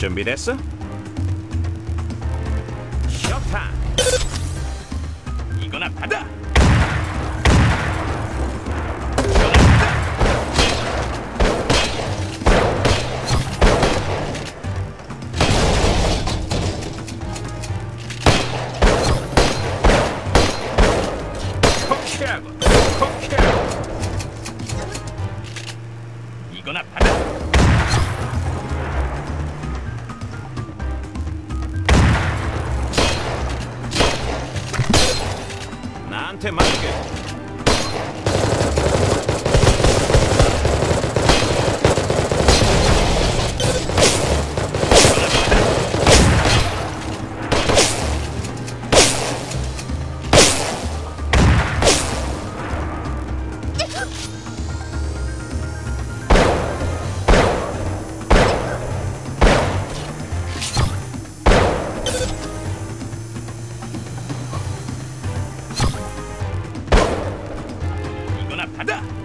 준비됐어? 쇼타 이거나 받아! 이거나 나한테 맡겨. 이거